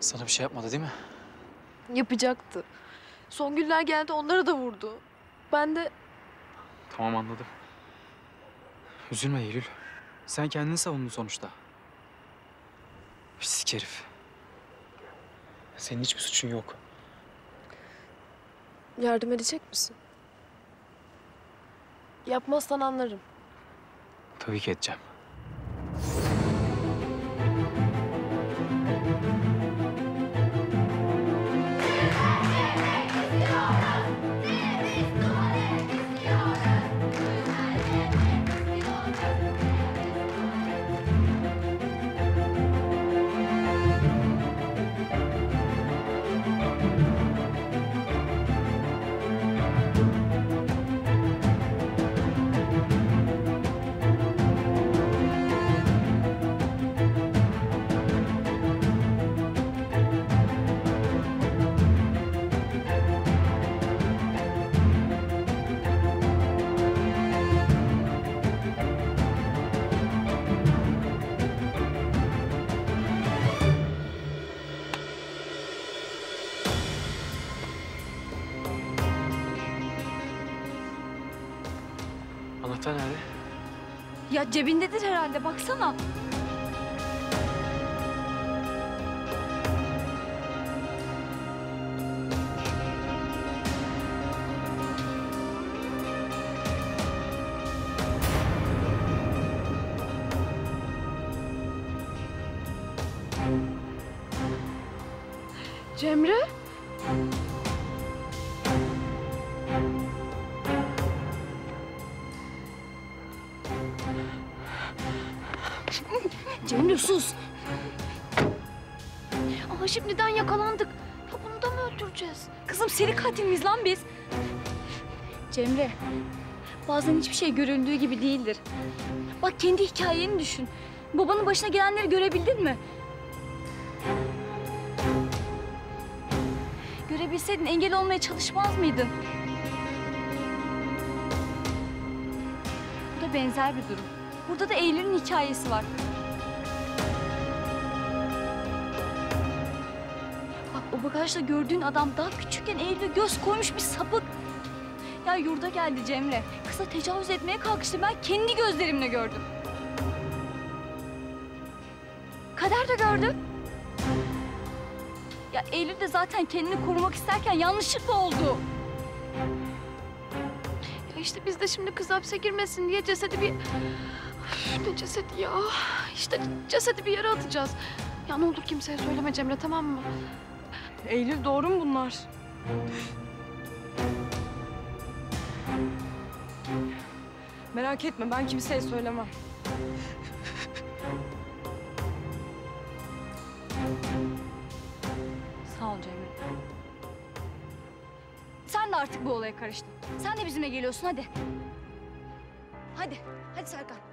Sana bir şey yapmadı değil mi? Yapacaktı. Son günler geldi onları da vurdu. Ben de Tamam anladım. Üzülme Eylül. Sen kendini savundun sonuçta. Pislik herif. Senin hiçbir suçun yok. yardım edecek misin? Yapmazsan anlarım. Tabii ki edeceğim. Anahtar nerede? Ya cebindedir herhalde baksana. Cemre? Cemre sus. Ama şimdiden yakalandık. Ya bunu da mı öldüreceğiz? Kızım seri katil miyiz lan biz? Cemre, bazen hiçbir şey göründüğü gibi değildir. Bak kendi hikayeni düşün. Babanın başına gelenleri görebildin mi? Görebilseydin engel olmaya çalışmaz mıydın? Bu da benzer bir durum. Burada da Eylül'ün hikayesi var. Bak o bagajda gördüğün adam daha küçükken Eylül'e göz koymuş bir sapık. Ya yurda geldi Cemre. Kıza tecavüz etmeye kalkıştı. Ben kendi gözlerimle gördüm. Kader de gördü. Ya Eylül de zaten kendini korumak isterken yanlışlıkla oldu. Ya işte biz de şimdi kız hapse girmesin diye cesedi bir... Ne cesedi ya? İşte cesedi bir yere atacağız. Ya ne olur kimseye söyleme Cemre tamam mı? Eylül doğru mu bunlar? Merak etme ben kimseye söylemem. Sağ ol Cemre. Sen de artık bu olaya karıştın. Sen de bizimle geliyorsun hadi. Hadi, hadi Serkan.